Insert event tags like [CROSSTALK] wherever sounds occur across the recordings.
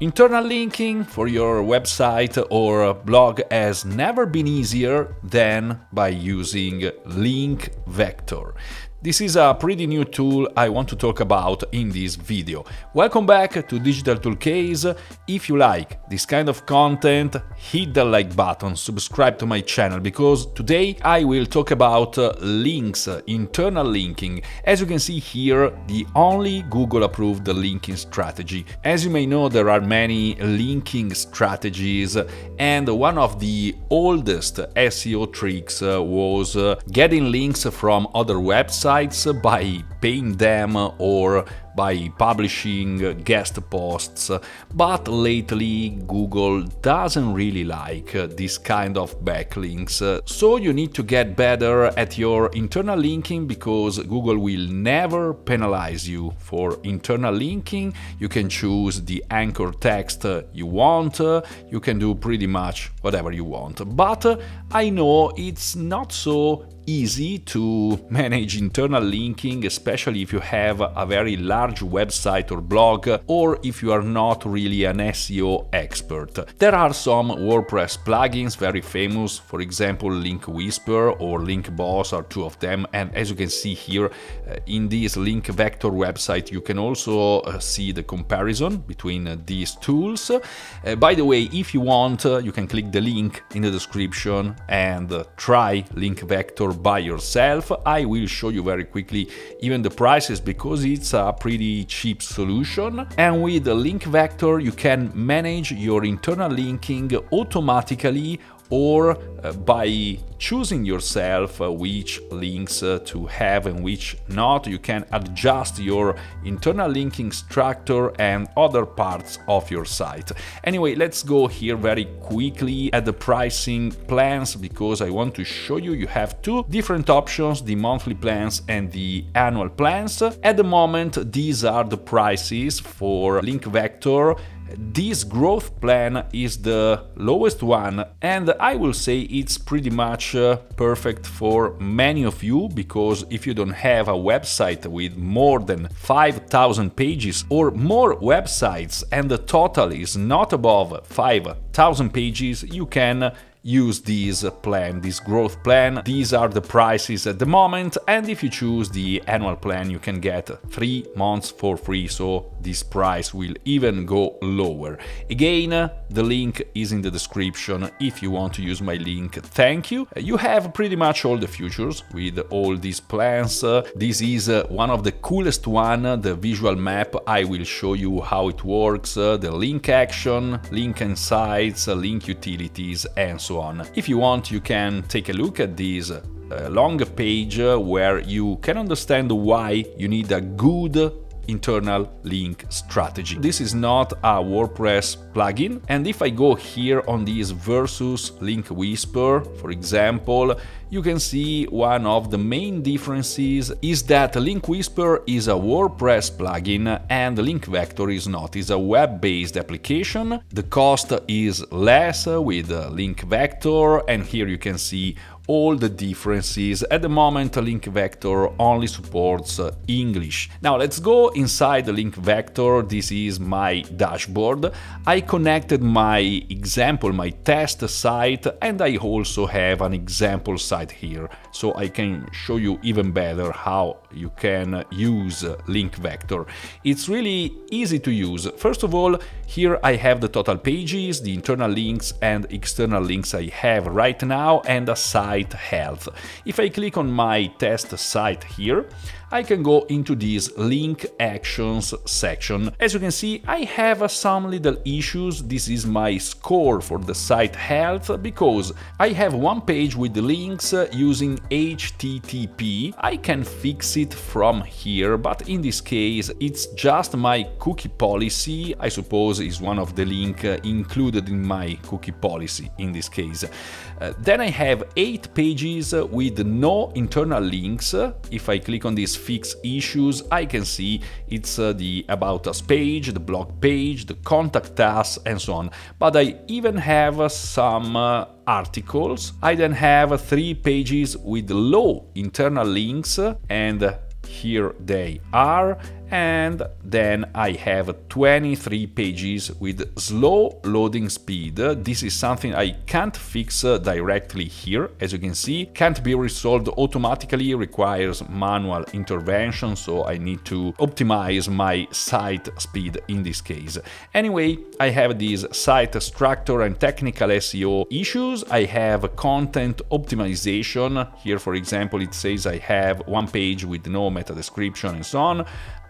Internal linking for your website or blog has never been easier than by using Link Vector. This is a pretty new tool I want to talk about in this video. Welcome back to Digital Toolcase. If you like this kind of content, hit the like button, subscribe to my channel, because today I will talk about uh, links, uh, internal linking. As you can see here, the only Google approved linking strategy. As you may know, there are many linking strategies, and one of the oldest SEO tricks uh, was getting links from other websites by paying them or by publishing guest posts, but lately Google doesn't really like this kind of backlinks. So you need to get better at your internal linking because Google will never penalize you for internal linking. You can choose the anchor text you want, you can do pretty much whatever you want. But I know it's not so easy to manage internal linking, especially if you have a very large website or blog, or if you are not really an SEO expert. There are some WordPress plugins very famous, for example, Link Whisper or Link Boss are two of them, and as you can see here uh, in this Link Vector website, you can also uh, see the comparison between uh, these tools. By the way, if you want, you can click the link in the description and try Link Vector by yourself. I will show you very quickly even the prices because it's a pretty cheap solution. And with the link vector, you can manage your internal linking automatically or uh, by choosing yourself uh, which links uh, to have and which not, you can adjust your internal linking structure and other parts of your site. Anyway, let's go here very quickly at the pricing plans because I want to show you you have two different options, the monthly plans and the annual plans. At the moment, these are the prices for Link Vector this growth plan is the lowest one and I will say it's pretty much uh, perfect for many of you because if you don't have a website with more than 5000 pages or more websites and the total is not above 5000 pages you can use this plan, this growth plan. These are the prices at the moment and if you choose the annual plan you can get 3 months for free so this price will even go lower. Again, the link is in the description if you want to use my link, thank you. You have pretty much all the futures with all these plans. This is one of the coolest one, the visual map. I will show you how it works, the link action, link insights, link utilities and so on. If you want, you can take a look at this uh, long page where you can understand why you need a good internal link strategy. This is not a WordPress plugin and if I go here on this versus Link Whisper, for example, you can see one of the main differences is that Link Whisper is a WordPress plugin and Link Vector is not, it's a web-based application. The cost is less with Link Vector and here you can see all the differences. At the moment, Link Vector only supports uh, English. Now let's go inside the Link Vector. This is my dashboard. I connected my example, my test site, and I also have an example site here, so I can show you even better how you can use Link Vector. It's really easy to use. First of all, here I have the total pages, the internal links and external links I have right now, and a site health. If I click on my test site here, I can go into this link actions section. As you can see, I have some little issues. This is my score for the site health because I have one page with links using HTTP. I can fix it from here, but in this case, it's just my cookie policy. I suppose is one of the link included in my cookie policy in this case. Uh, then I have eight pages with no internal links. If I click on this fix issues, I can see it's uh, the about us page, the blog page, the contact us, and so on. But I even have uh, some uh, articles. I then have three pages with low internal links and here they are and then I have 23 pages with slow loading speed. This is something I can't fix uh, directly here, as you can see, can't be resolved automatically, requires manual intervention, so I need to optimize my site speed in this case. Anyway, I have these site structure and technical SEO issues, I have content optimization, here for example it says I have one page with no meta description and so on,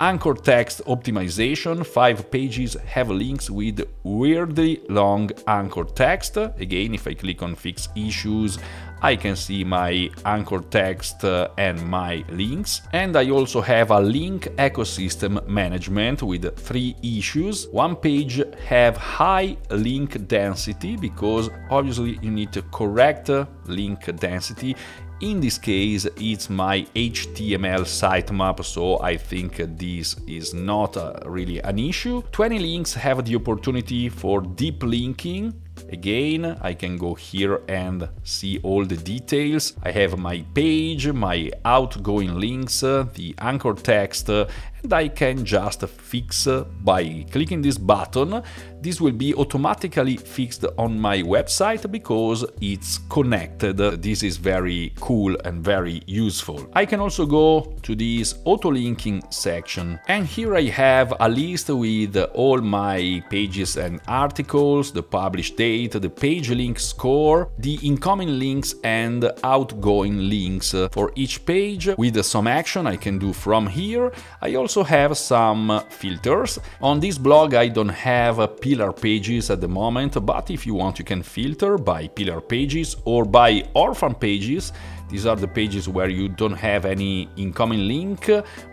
Anchor text optimization, 5 pages have links with weirdly long anchor text. Again, if I click on fix issues, I can see my anchor text uh, and my links. And I also have a link ecosystem management with three issues. One page have high link density because obviously you need to correct link density in this case, it's my HTML sitemap, so I think this is not uh, really an issue. 20 links have the opportunity for deep linking, Again, I can go here and see all the details. I have my page, my outgoing links, uh, the anchor text, uh, and I can just fix uh, by clicking this button. This will be automatically fixed on my website because it's connected. This is very cool and very useful. I can also go to this auto linking section and here I have a list with all my pages and articles, the published date, the page link score, the incoming links and outgoing links for each page with some action I can do from here. I also have some filters. On this blog I don't have pillar pages at the moment, but if you want you can filter by pillar pages or by orphan pages. These are the pages where you don't have any incoming link,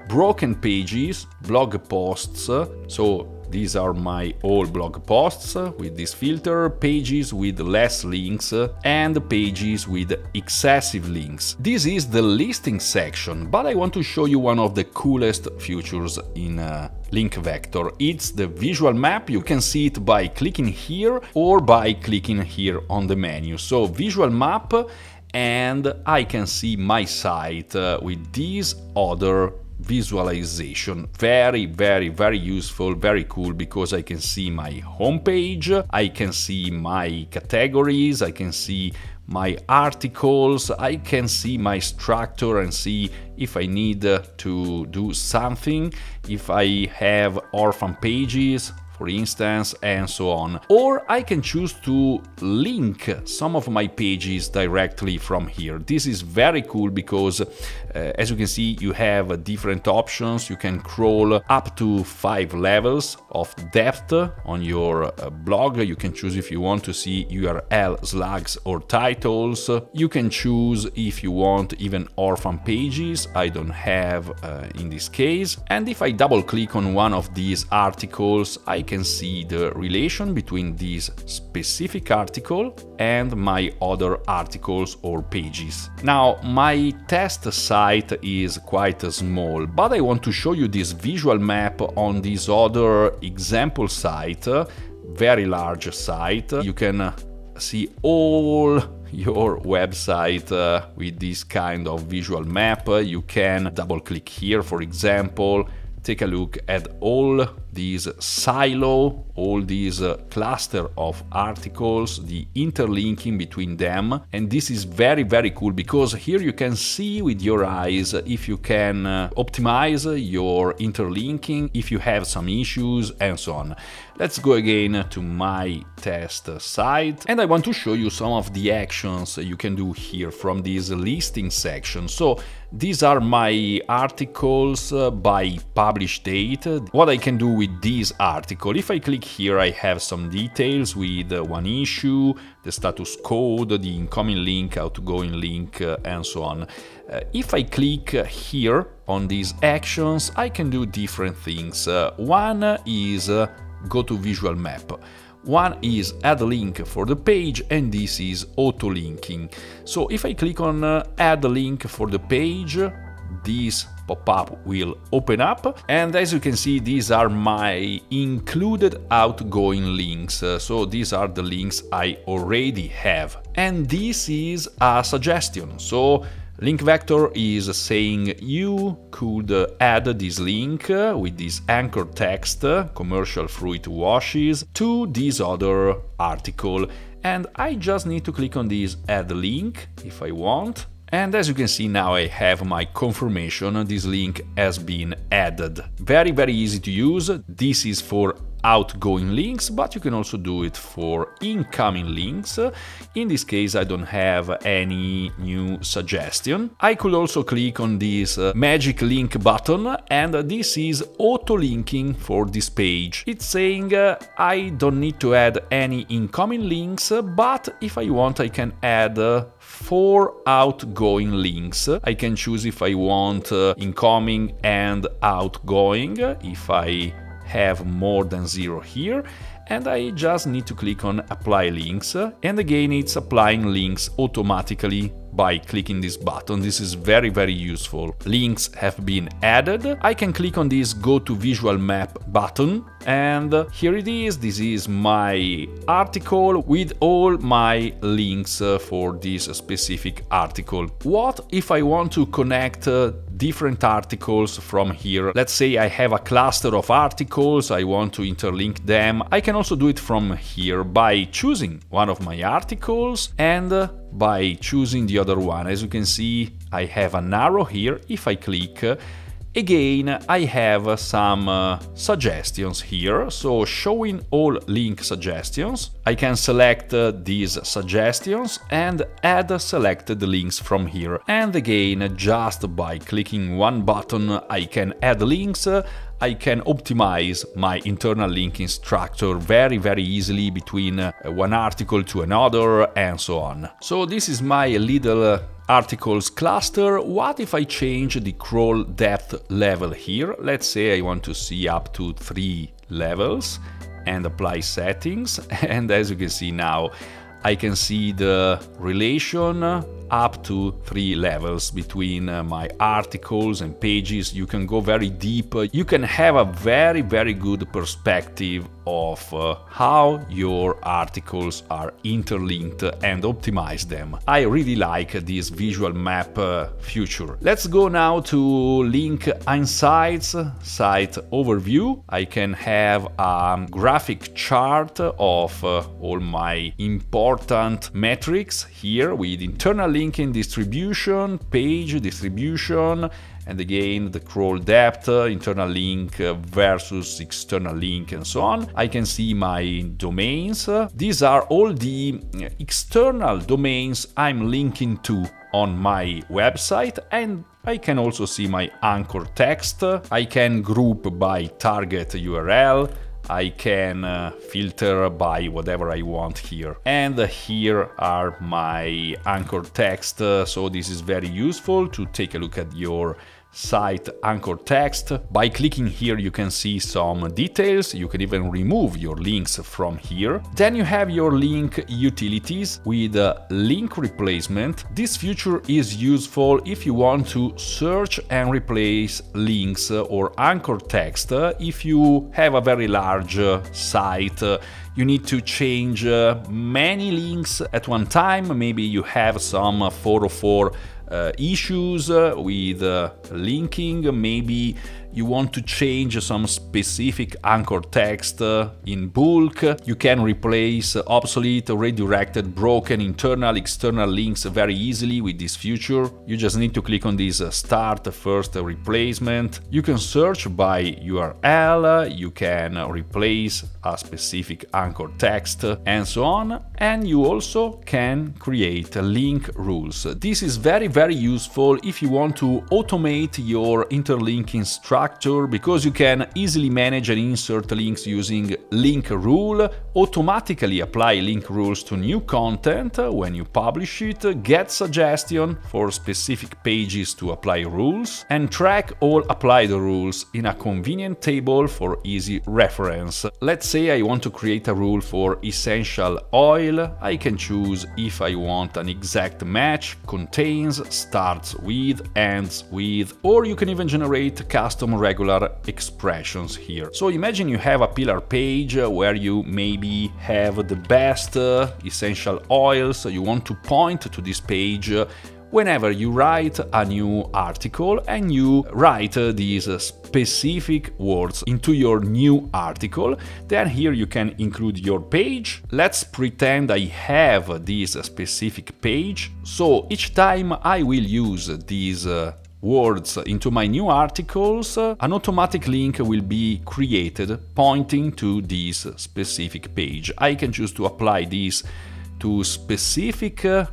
broken pages, blog posts, so these are my all blog posts with this filter, pages with less links and pages with excessive links. This is the listing section, but I want to show you one of the coolest features in uh, link vector. It's the visual map, you can see it by clicking here or by clicking here on the menu. So visual map and I can see my site uh, with these other visualization. Very, very, very useful, very cool because I can see my homepage, I can see my categories, I can see my articles, I can see my structure and see if I need to do something, if I have orphan pages, for instance, and so on. Or I can choose to link some of my pages directly from here. This is very cool because, as you can see, you have different options. You can crawl up to five levels of depth on your uh, blog. You can choose if you want to see URL, slugs, or titles. You can choose if you want even orphan pages. I don't have uh, in this case. And if I double click on one of these articles, I can see the relation between this specific article and my other articles or pages. Now, my test site is quite small, but I want to show you this visual map on this other example site, very large site. You can see all your website uh, with this kind of visual map. You can double click here, for example, take a look at all these silo, all these uh, cluster of articles, the interlinking between them. And this is very, very cool because here you can see with your eyes if you can uh, optimize your interlinking, if you have some issues and so on. Let's go again to my test site and I want to show you some of the actions you can do here from this listing section. So these are my articles uh, by published date. What I can do with with this article. If I click here, I have some details with uh, one issue, the status code, the incoming link, outgoing link, uh, and so on. Uh, if I click here on these actions, I can do different things. Uh, one is uh, go to visual map. One is add link for the page and this is auto linking. So if I click on uh, add link for the page, this pop-up will open up and as you can see these are my included outgoing links uh, so these are the links I already have and this is a suggestion so Link vector is saying you could uh, add this link uh, with this anchor text, commercial fruit washes, to this other article. And I just need to click on this add link if I want. And as you can see now I have my confirmation, this link has been added. Very very easy to use, this is for outgoing links, but you can also do it for incoming links. In this case, I don't have any new suggestion. I could also click on this uh, magic link button and this is auto-linking for this page. It's saying uh, I don't need to add any incoming links, but if I want I can add uh, four outgoing links. I can choose if I want incoming and outgoing. If I have more than zero here and I just need to click on apply links and again it's applying links automatically by clicking this button. This is very very useful. Links have been added. I can click on this go to visual map button and here it is. This is my article with all my links uh, for this specific article. What if I want to connect uh, different articles from here. Let's say I have a cluster of articles, I want to interlink them. I can also do it from here by choosing one of my articles and uh, by choosing the other one. As you can see, I have an arrow here. If I click, uh, Again, I have some uh, suggestions here, so showing all link suggestions. I can select uh, these suggestions and add selected links from here. And again, just by clicking one button, I can add links, I can optimize my internal linking structure very very easily between uh, one article to another and so on. So this is my little uh, articles cluster, what if I change the crawl depth level here? Let's say I want to see up to three levels and apply settings. [LAUGHS] And as you can see now, I can see the relation up to three levels between uh, my articles and pages. You can go very deep. You can have a very, very good perspective of uh, how your articles are interlinked and optimize them. I really like this visual map uh, feature. Let's go now to link insights site overview. I can have a graphic chart of uh, all my important metrics here with internal linking distribution, page distribution, and again the crawl depth, uh, internal link uh, versus external link and so on. I can see my domains. Uh, these are all the external domains I'm linking to on my website and I can also see my anchor text. I can group by target URL. I can uh, filter by whatever I want here. And here are my anchor text, so this is very useful to take a look at your site anchor text. By clicking here you can see some details, you can even remove your links from here. Then you have your link utilities with link replacement. This feature is useful if you want to search and replace links or anchor text. If you have a very large site, you need to change many links at one time, maybe you have some 404 uh, issues uh, with uh, linking, maybe you want to change some specific anchor text uh, in bulk, you can replace obsolete, redirected, broken internal, external links very easily with this feature. You just need to click on this uh, start first replacement. You can search by URL, you can replace a specific anchor text and so on. And you also can create link rules. This is very, very useful if you want to automate your interlinking structure structure because you can easily manage and insert links using link rule, automatically apply link rules to new content when you publish it, get suggestion for specific pages to apply rules, and track all applied rules in a convenient table for easy reference. Let's say I want to create a rule for essential oil, I can choose if I want an exact match, contains, starts with, ends with, or you can even generate custom regular expressions here. So imagine you have a pillar page where you maybe have the best uh, essential oils, you want to point to this page whenever you write a new article and you write these specific words into your new article, then here you can include your page. Let's pretend I have this specific page. So each time I will use these uh, words into my new articles, an automatic link will be created pointing to this specific page. I can choose to apply this to specific uh,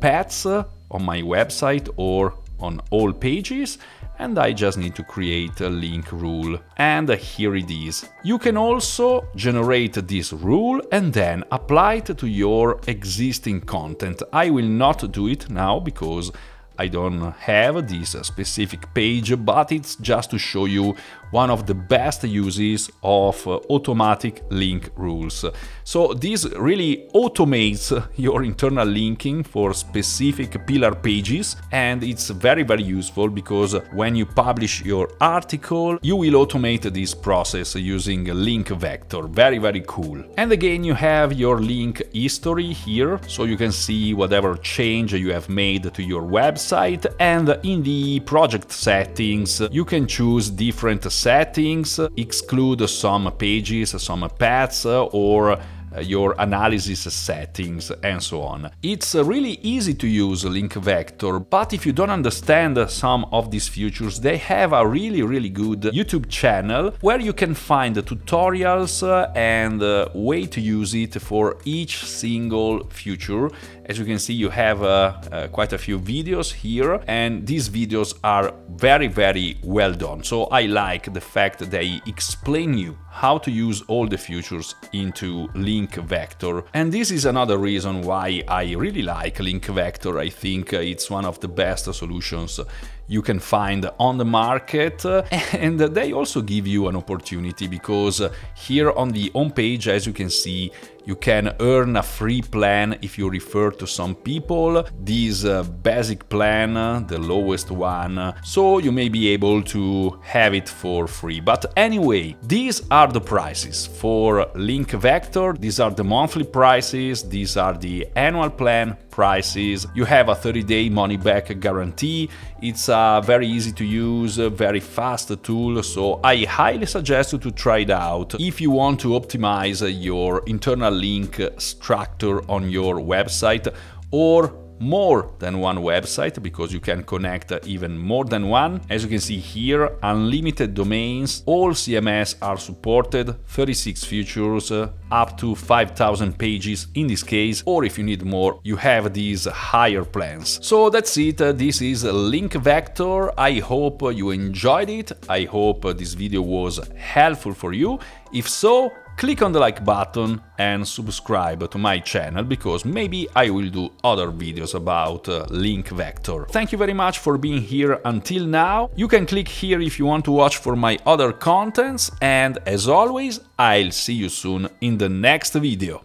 paths on my website or on all pages and I just need to create a link rule and here it is. You can also generate this rule and then apply it to your existing content. I will not do it now because I don't have this specific page, but it's just to show you one of the best uses of uh, automatic link rules. So this really automates [LAUGHS] your internal linking for specific pillar pages and it's very very useful because when you publish your article you will automate this process using a link vector. Very very cool. And again you have your link history here so you can see whatever change you have made to your website and in the project settings you can choose different settings, exclude some pages, some paths or uh, your analysis settings and so on. It's uh, really easy to use link vector, but if you don't understand some of these features, they have a really really good YouTube channel where you can find tutorials uh, and way to use it for each single feature. As you can see, you have uh, uh, quite a few videos here, and these videos are very, very well done. So I like the fact that they explain you how to use all the features into link vector. And this is another reason why I really like link vector. I think it's one of the best solutions you can find on the market uh, [LAUGHS] and they also give you an opportunity because here on the home page as you can see you can earn a free plan if you refer to some people. This uh, basic plan uh, the lowest one uh, so you may be able to have it for free. But anyway these are the prices for link vector. These are the monthly prices. These are the annual plan prices. You have a 30 day money back guarantee. It's a very easy to use very fast tool so i highly suggest you to try it out. If you want to optimize your internal link structure on your website or more than one website because you can connect even more than one. As you can see here, unlimited domains, all CMS are supported, 36 features, uh, up to 5000 pages in this case, or if you need more, you have these higher plans. So that's it, this is Link Vector. I hope you enjoyed it, I hope this video was helpful for you. If so, click on the like button and subscribe to my channel because maybe I will do other videos about uh, link vector. Thank you very much for being here until now. You can click here if you want to watch for my other contents and as always, I'll see you soon in the next video.